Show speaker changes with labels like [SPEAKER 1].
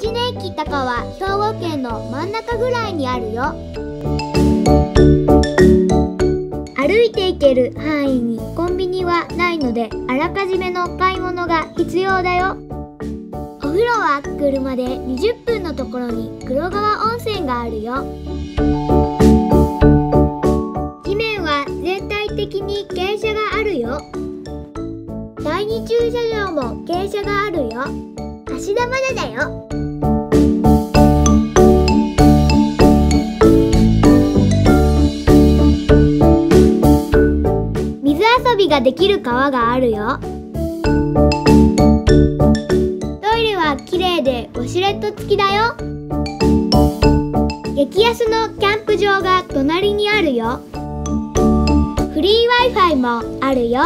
[SPEAKER 1] 道の駅高は兵庫県の真ん中ぐらいにあるよ。歩いて行ける範囲にコンビニはないのであらかじめの買い物が必要だよ。お風呂は車で20分のところに黒川温泉があるよ。地面は全体的に傾斜があるよ。第二駐車場も傾斜があるよ。芦田までだよ。遊びができる川があるよ。トイレは綺麗でウォシュレット付きだよ。激安のキャンプ場が隣にあるよ。フリー Wi-Fi もあるよ。